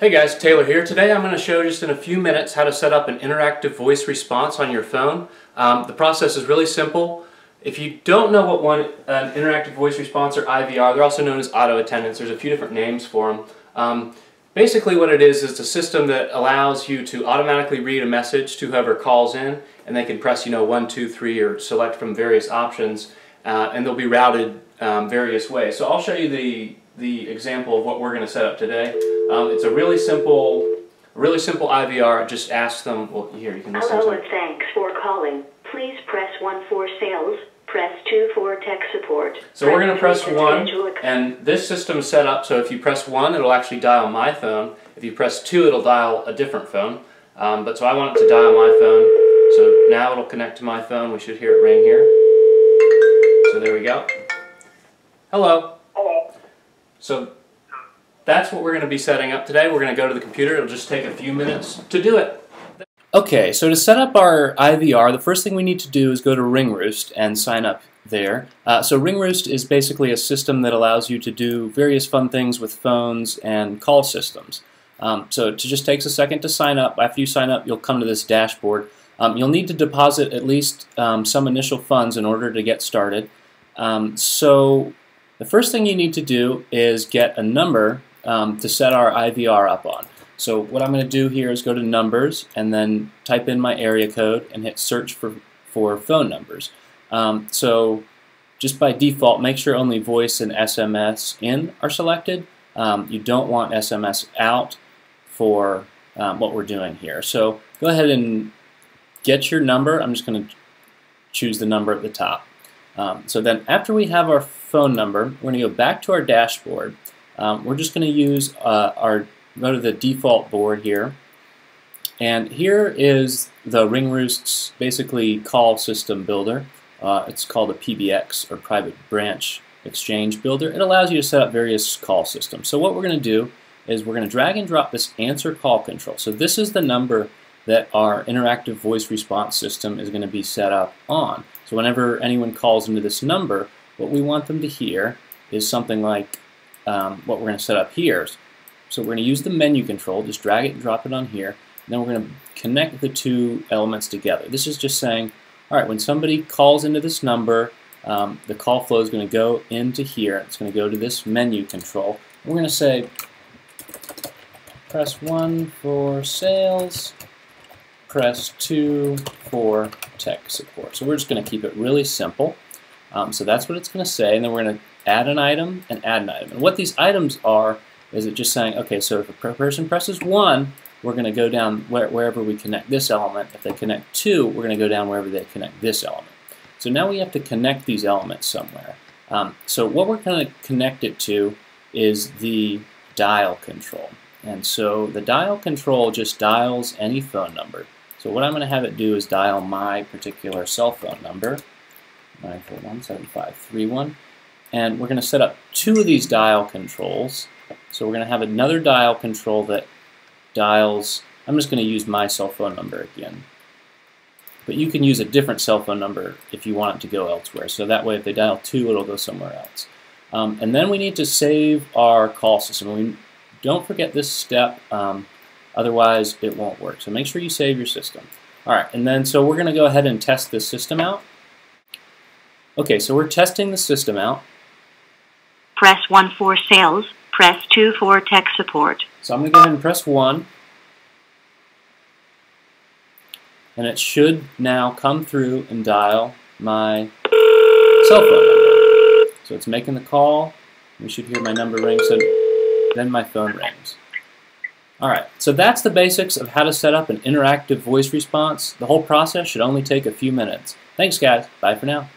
Hey guys, Taylor here. Today I'm going to show just in a few minutes how to set up an interactive voice response on your phone. Um, the process is really simple. If you don't know what one, an interactive voice response or IVR, they're also known as auto attendants. There's a few different names for them. Um, basically what it is is a system that allows you to automatically read a message to whoever calls in and they can press you know one, two, three or select from various options uh, and they'll be routed um, various ways. So I'll show you the the example of what we're going to set up today. Um, it's a really simple, really simple IVR. Just ask them. Well, here you can listen Hello and thanks for calling. Please press one for sales. Press two for tech support. So we're going to press one, and this system is set up so if you press one, it'll actually dial my phone. If you press two, it'll dial a different phone. Um, but so I want it to dial my phone. So now it'll connect to my phone. We should hear it ring here. So there we go. Hello. So that's what we're going to be setting up today. We're going to go to the computer. It'll just take a few minutes to do it. Okay, so to set up our IVR, the first thing we need to do is go to Ringroost and sign up there. Uh, so Ringroost is basically a system that allows you to do various fun things with phones and call systems. Um, so it just takes a second to sign up. After you sign up, you'll come to this dashboard. Um, you'll need to deposit at least um, some initial funds in order to get started. Um, so the first thing you need to do is get a number um, to set our IVR up on. So what I'm going to do here is go to numbers and then type in my area code and hit search for, for phone numbers. Um, so just by default, make sure only voice and SMS in are selected. Um, you don't want SMS out for um, what we're doing here. So go ahead and get your number. I'm just going to choose the number at the top. Um, so then after we have our phone number, we're going to go back to our dashboard. Um, we're just going to use uh, our, go to the default board here. And here is the Ringroost's basically call system builder. Uh, it's called a PBX or Private Branch Exchange Builder. It allows you to set up various call systems. So what we're going to do is we're going to drag and drop this answer call control. So this is the number that our interactive voice response system is going to be set up on. So whenever anyone calls into this number, what we want them to hear is something like um, what we're going to set up here. So we're going to use the menu control, just drag it and drop it on here, and then we're going to connect the two elements together. This is just saying, all right, when somebody calls into this number, um, the call flow is going to go into here. It's going to go to this menu control. We're going to say, press 1 for sales, press 2 for tech support. So we're just going to keep it really simple. Um, so that's what it's going to say, and then we're going to add an item and add an item. And what these items are is it just saying, okay, so if a person presses 1, we're going to go down where, wherever we connect this element. If they connect 2, we're going to go down wherever they connect this element. So now we have to connect these elements somewhere. Um, so what we're going to connect it to is the dial control. And so the dial control just dials any phone number. So what I'm going to have it do is dial my particular cell phone number, 9417531, and we're going to set up two of these dial controls. So we're going to have another dial control that dials, I'm just going to use my cell phone number again. But you can use a different cell phone number if you want it to go elsewhere. So that way if they dial 2, it'll go somewhere else. Um, and then we need to save our call system. We don't forget this step, um, otherwise it won't work. So make sure you save your system. All right, and then so we're going to go ahead and test this system out. Okay, so we're testing the system out. Press one for sales. Press two for tech support. So I'm going to go ahead and press 1. And it should now come through and dial my cell phone number. So it's making the call. We should hear my number ring. So then my phone rings. Alright, so that's the basics of how to set up an interactive voice response. The whole process should only take a few minutes. Thanks guys. Bye for now.